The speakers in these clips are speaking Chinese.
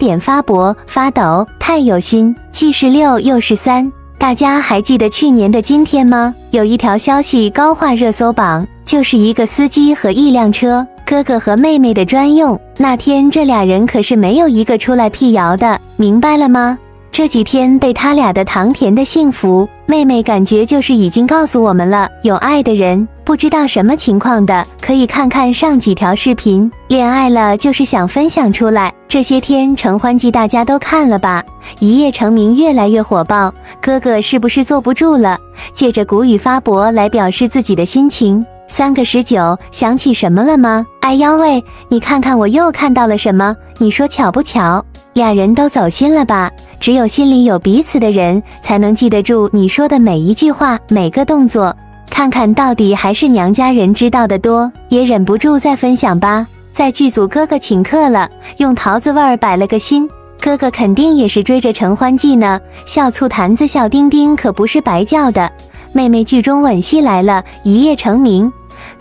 点发博发抖，太有心，既是六又是三。大家还记得去年的今天吗？有一条消息高画热搜榜，就是一个司机和一辆车，哥哥和妹妹的专用。那天这俩人可是没有一个出来辟谣的，明白了吗？这几天被他俩的糖甜的幸福，妹妹感觉就是已经告诉我们了。有爱的人，不知道什么情况的，可以看看上几条视频。恋爱了就是想分享出来。这些天承欢记大家都看了吧？一夜成名越来越火爆，哥哥是不是坐不住了？借着谷雨发博来表示自己的心情。三个十九，想起什么了吗？哎呦喂，你看看我又看到了什么？你说巧不巧？俩人都走心了吧？只有心里有彼此的人，才能记得住你说的每一句话、每个动作。看看到底还是娘家人知道的多，也忍不住再分享吧。在剧组，哥哥请客了，用桃子味儿摆了个心。哥哥肯定也是追着承欢记呢。笑醋坛子、笑丁丁可不是白叫的。妹妹剧中吻戏来了，一夜成名。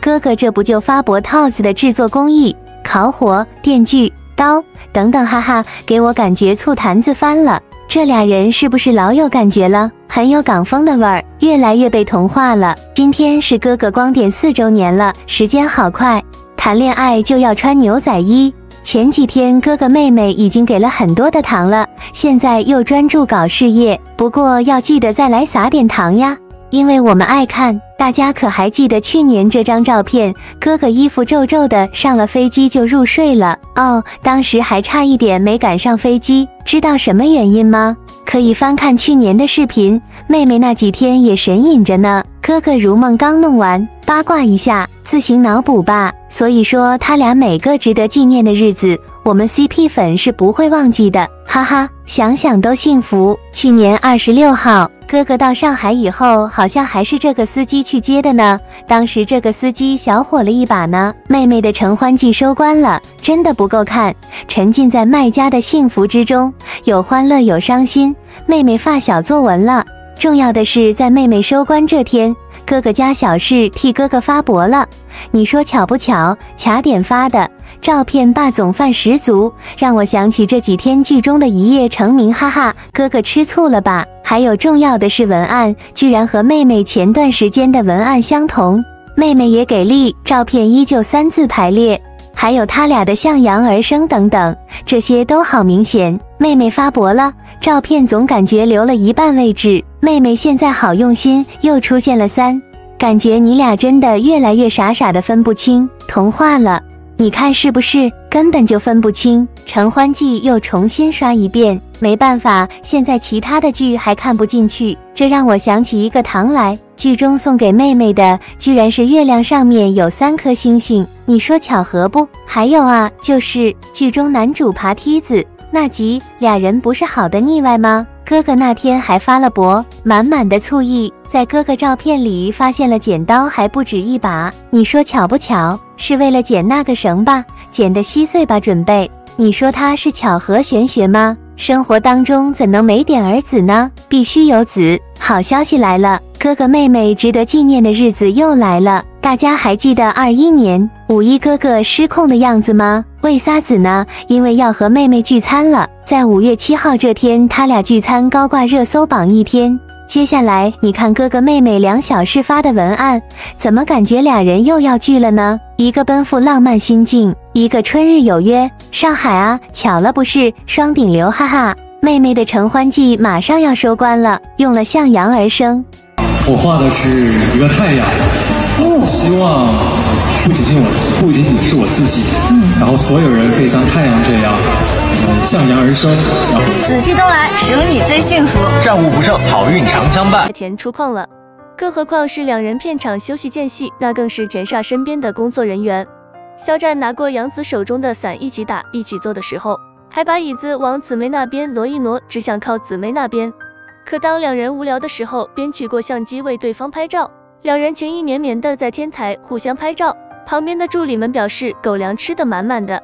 哥哥这不就发博套子的制作工艺，烤火、电锯、刀等等，哈哈，给我感觉醋坛子翻了。这俩人是不是老有感觉了？很有港风的味儿，越来越被同化了。今天是哥哥光点四周年了，时间好快，谈恋爱就要穿牛仔衣。前几天哥哥妹妹已经给了很多的糖了，现在又专注搞事业，不过要记得再来撒点糖呀。因为我们爱看，大家可还记得去年这张照片？哥哥衣服皱皱的，上了飞机就入睡了。哦，当时还差一点没赶上飞机，知道什么原因吗？可以翻看去年的视频，妹妹那几天也神隐着呢。哥哥如梦刚弄完，八卦一下，自行脑补吧。所以说，他俩每个值得纪念的日子，我们 CP 粉是不会忘记的。哈哈，想想都幸福。去年二十六号。哥哥到上海以后，好像还是这个司机去接的呢。当时这个司机小火了一把呢。妹妹的承欢季收官了，真的不够看。沉浸在卖家的幸福之中，有欢乐有伤心。妹妹发小作文了，重要的是在妹妹收官这天，哥哥家小事替哥哥发博了。你说巧不巧？卡点发的。照片霸总范十足，让我想起这几天剧中的一夜成名，哈哈，哥哥吃醋了吧？还有重要的是文案，居然和妹妹前段时间的文案相同，妹妹也给力，照片依旧三字排列，还有他俩的向阳而生等等，这些都好明显。妹妹发博了，照片总感觉留了一半位置，妹妹现在好用心，又出现了三，感觉你俩真的越来越傻傻的分不清，同化了。你看是不是根本就分不清？承欢记又重新刷一遍，没办法，现在其他的剧还看不进去。这让我想起一个糖来，剧中送给妹妹的居然是月亮上面有三颗星星，你说巧合不？还有啊，就是剧中男主爬梯子那集，俩人不是好的腻歪吗？哥哥那天还发了博，满满的醋意，在哥哥照片里发现了剪刀还不止一把，你说巧不巧？是为了剪那个绳吧，剪得稀碎吧？准备，你说他是巧合玄学吗？生活当中怎能没点儿子呢？必须有子。好消息来了，哥哥妹妹值得纪念的日子又来了。大家还记得二一年五一哥哥失控的样子吗？为啥子呢？因为要和妹妹聚餐了。在五月七号这天，他俩聚餐高挂热搜榜一天。接下来你看哥哥妹妹两小事发的文案，怎么感觉俩人又要聚了呢？一个奔赴浪漫心境，一个春日有约。上海啊，巧了不是？双顶流，哈哈！妹妹的承欢季马上要收官了，用了向阳而生。我画的是一个太阳，希望不仅仅我，不仅仅是我自己，嗯然后所有人可以像太阳这样。向阳而生，紫气东来，使你最幸福。战无不胜，好运常相伴。田出矿了，更何况是两人片场休息间隙，那更是田煞身边的工作人员。肖战拿过杨紫手中的伞，一起打，一起坐的时候，还把椅子往姊妹那边挪一挪，只想靠姊妹那边。可当两人无聊的时候，便取过相机为对方拍照。两人情意绵绵的在天台互相拍照，旁边的助理们表示狗粮吃的满满的。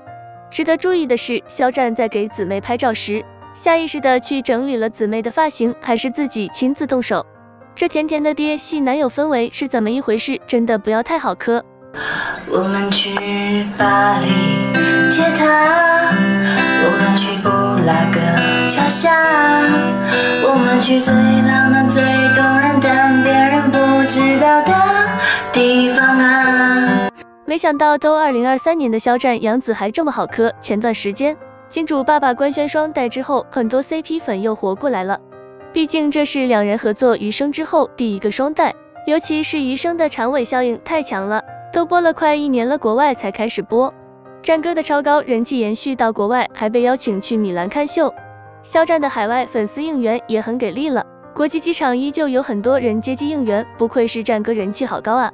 值得注意的是，肖战在给姊妹拍照时，下意识的去整理了姊妹的发型，还是自己亲自动手。这甜甜的爹系男友氛围是怎么一回事？真的不要太好磕。我们去巴黎铁塔，我们去布拉格桥下，我们去最浪漫、最动人但别人不知道的。没想到都二零二三年的肖战杨紫还这么好磕，前段时间金主爸爸官宣双待之后，很多 CP 粉又活过来了。毕竟这是两人合作余生之后第一个双待，尤其是余生的长尾效应太强了，都播了快一年了，国外才开始播。战歌的超高人气延续到国外，还被邀请去米兰看秀。肖战的海外粉丝应援也很给力了，国际机场依旧有很多人接机应援，不愧是战歌人气好高啊！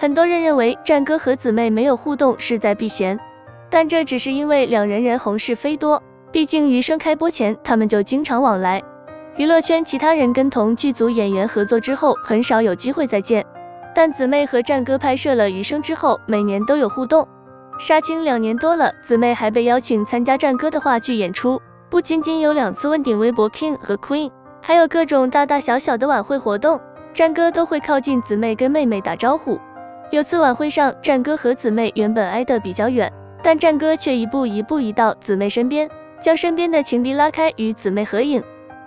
很多人认为战歌和姊妹没有互动是在避嫌，但这只是因为两人人红是非多，毕竟余生开播前他们就经常往来。娱乐圈其他人跟同剧组演员合作之后，很少有机会再见，但姊妹和战歌拍摄了余生之后，每年都有互动。杀青两年多了，姊妹还被邀请参加战歌的话剧演出，不仅仅有两次问鼎微博 King 和 Queen，还有各种大大小小的晚会活动，战歌都会靠近姊妹跟妹妹打招呼。有次晚会上，战哥和姊妹原本挨得比较远，但战哥却一步一步移到姊妹身边，将身边的情敌拉开与姊妹合影。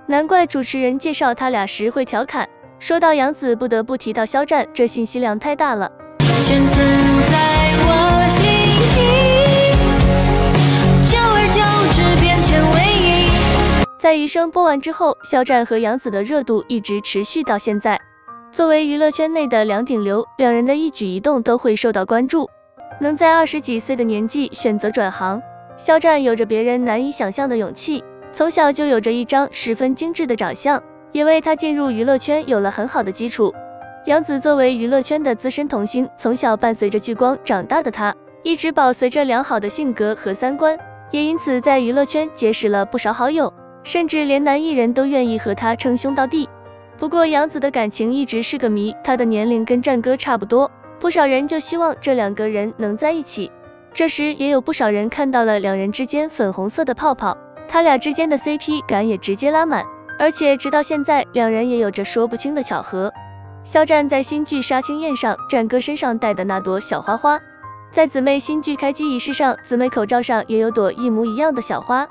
难怪主持人介绍他俩时会调侃，说到杨紫不得不提到肖战，这信息量太大了。在余生播完之后，肖战和杨紫的热度一直持续到现在。作为娱乐圈内的两顶流，两人的一举一动都会受到关注。能在二十几岁的年纪选择转行，肖战有着别人难以想象的勇气。从小就有着一张十分精致的长相，也为他进入娱乐圈有了很好的基础。杨紫作为娱乐圈的资深童星，从小伴随着聚光长大的她，一直保随着良好的性格和三观，也因此在娱乐圈结识了不少好友。甚至连男艺人都愿意和他称兄道弟。不过杨紫的感情一直是个谜，她的年龄跟战哥差不多，不少人就希望这两个人能在一起。这时也有不少人看到了两人之间粉红色的泡泡，他俩之间的 CP 感也直接拉满。而且直到现在，两人也有着说不清的巧合。肖战在新剧杀青宴上，战哥身上戴的那朵小花花，在姊妹新剧开机仪式上，姊妹口罩上也有朵一模一样的小花。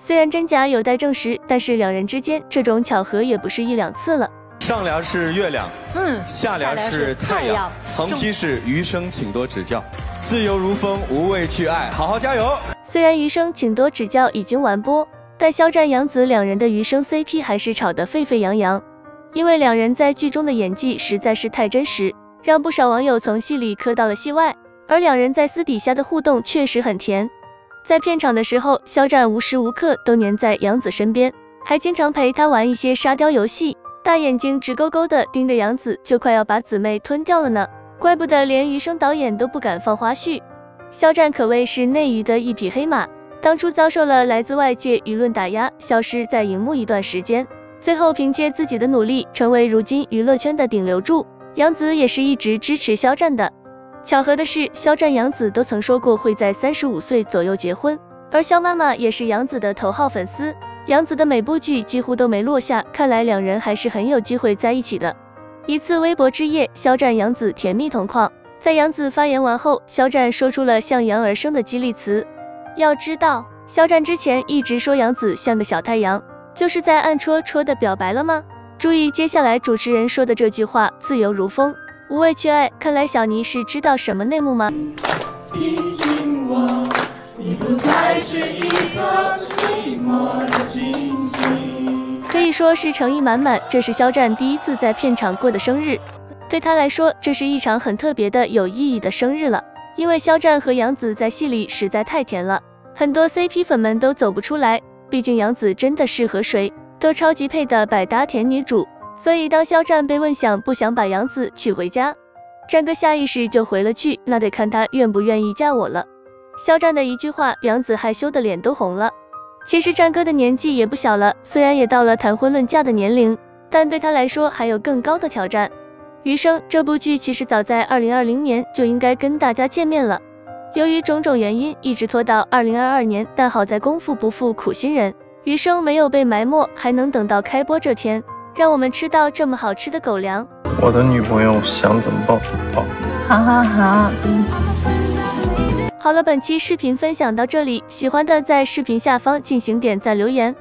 虽然真假有待证实，但是两人之间这种巧合也不是一两次了。上联是月亮，嗯，下联是太阳，横批是余生，请多指教。自由如风，无畏去爱，好好加油。虽然余生，请多指教已经完播，但肖战杨紫两人的余生 CP 还是吵得沸沸扬扬，因为两人在剧中的演技实在是太真实，让不少网友从戏里磕到了戏外，而两人在私底下的互动确实很甜。在片场的时候，肖战无时无刻都黏在杨紫身边，还经常陪她玩一些沙雕游戏，大眼睛直勾勾的盯着杨紫，就快要把姊妹吞掉了呢。怪不得连余生导演都不敢放花絮，肖战可谓是内娱的一匹黑马，当初遭受了来自外界舆论打压，消失在荧幕一段时间，最后凭借自己的努力，成为如今娱乐圈的顶流柱。杨紫也是一直支持肖战的。巧合的是，肖战、杨紫都曾说过会在三十五岁左右结婚，而肖妈妈也是杨紫的头号粉丝，杨紫的每部剧几乎都没落下，看来两人还是很有机会在一起的。一次微博之夜，肖战、杨紫甜蜜同框，在杨紫发言完后，肖战说出了向阳而生的激励词。要知道，肖战之前一直说杨紫像个小太阳，就是在暗戳戳的表白了吗？注意接下来主持人说的这句话，自由如风。无畏去爱，看来小尼是知道什么内幕吗？可以说是诚意满满，这是肖战第一次在片场过的生日，对他来说，这是一场很特别的、有意义的生日了。因为肖战和杨紫在戏里实在太甜了，很多 CP 粉们都走不出来，毕竟杨紫真的是和谁都超级配的百搭甜女主。所以当肖战被问想不想把杨紫娶回家，战哥下意识就回了句，那得看他愿不愿意嫁我了。肖战的一句话，杨紫害羞的脸都红了。其实战哥的年纪也不小了，虽然也到了谈婚论嫁的年龄，但对他来说还有更高的挑战。余生这部剧其实早在二零二零年就应该跟大家见面了，由于种种原因一直拖到二零二二年，但好在功夫不负苦心人，余生没有被埋没，还能等到开播这天。让我们吃到这么好吃的狗粮。我的女朋友想怎么抱怎么抱。好好好，好好了，本期视频分享到这里，喜欢的在视频下方进行点赞留言。